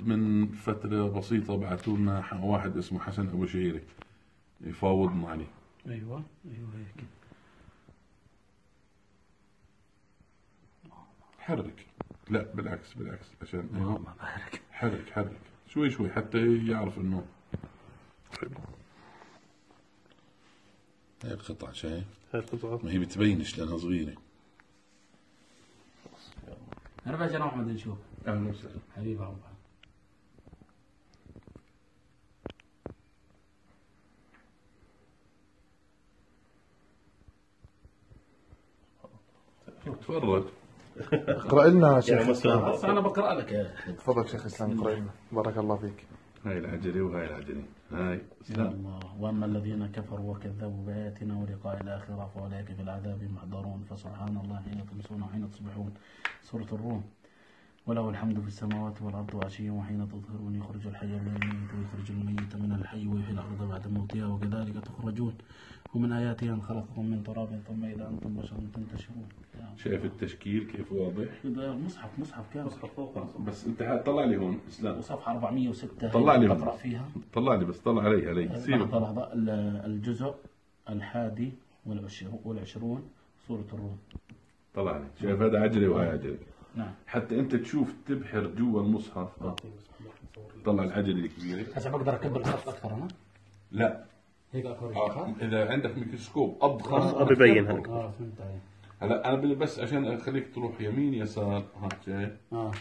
من فترة بسيطة بعثوا لنا واحد اسمه حسن أبو شهيري. يفاوضنا عليه. أيوه أيوه هيك حرك. لا بالعكس بالعكس عشان اللهم بارك حرك. حرك شوي شوي حتى يعرف انه هاي القطعة شايف هاي القطعة. ما هي بتبينش لأنها صغيرة. أربع جنى احمد نشوف. أهلا وسهلا. حبيبي عمر تفرج اقرأ لنا شيخ يعني إسلام. أنا بقرأ لك يا. تفضل شيخ إسلام اقرأ لنا. بارك الله فيك. هاي العجلة وهاي العجلة. هاي يا اسلام الله وأما الذين كفروا وكذبوا بآياتنا ولقاء الآخرة فأولئك في العذاب محضرون. فسبحان الله حين تمسون وحين تصبحون. سورة الروم. وله الحمد في السماوات والأرض وعشيا وحين تظهرون يخرج الحي من الميت ويخرج الميت من الحي ويحيي الأرض بعد موتها وكذلك تخرجون ومن آياته أن خلقكم من تراب ثم إذا أنتم بشر تنتشرون. شايف التشكيل كيف واضح؟ ده المصحف مصحف كامل. مصحف فوق. بس انت ح- طلع لي هون إسلام. وصفحه 406 طلع لي هون. فيها. طلع لي بس طلع علي علي. لحظة سيبك. لحظة ال- الجزء الحادي والعشرون, سورة الروم. طلع لي. شايف هذا عجلة وهاي عجلة نعم. حتى انت تشوف تبحر جوا المصحف طلع العجلة الكبيرة. هسه بقدر أكبر الخط أكثر أنا لا. هيك أكبر آه. إذا عندك ميكروسكوب أضخم. آه، ببين آه عليك. هلا أنا بدي بس عشان أخليك تروح يمين يسار ها شايف آه.